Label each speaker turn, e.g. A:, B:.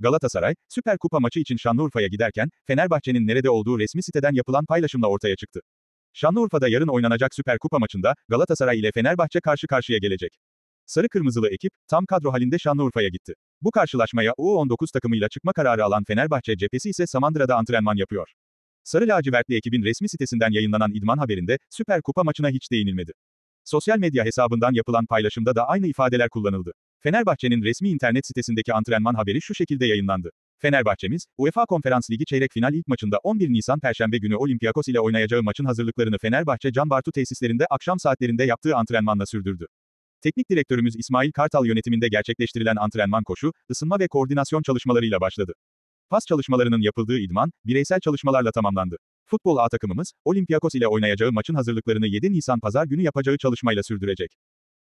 A: Galatasaray, Süper Kupa maçı için Şanlıurfa'ya giderken, Fenerbahçe'nin nerede olduğu resmi siteden yapılan paylaşımla ortaya çıktı. Şanlıurfa'da yarın oynanacak Süper Kupa maçında, Galatasaray ile Fenerbahçe karşı karşıya gelecek. Sarı Kırmızılı ekip, tam kadro halinde Şanlıurfa'ya gitti. Bu karşılaşmaya U19 takımıyla çıkma kararı alan Fenerbahçe cephesi ise Samandıra'da antrenman yapıyor. Sarı lacivertli ekibin resmi sitesinden yayınlanan idman haberinde, Süper Kupa maçına hiç değinilmedi. Sosyal medya hesabından yapılan paylaşımda da aynı ifadeler kullanıldı. Fenerbahçe'nin resmi internet sitesindeki antrenman haberi şu şekilde yayınlandı. Fenerbahçemiz, UEFA Konferans Ligi çeyrek final ilk maçında 11 Nisan Perşembe günü Olympiakos ile oynayacağı maçın hazırlıklarını Fenerbahçe Can Bartu tesislerinde akşam saatlerinde yaptığı antrenmanla sürdürdü. Teknik direktörümüz İsmail Kartal yönetiminde gerçekleştirilen antrenman koşu, ısınma ve koordinasyon çalışmalarıyla başladı. Pas çalışmalarının yapıldığı idman, bireysel çalışmalarla tamamlandı. Futbol A takımımız, Olympiakos ile oynayacağı maçın hazırlıklarını 7 Nisan pazar günü yapacağı çalışmayla sürdürecek.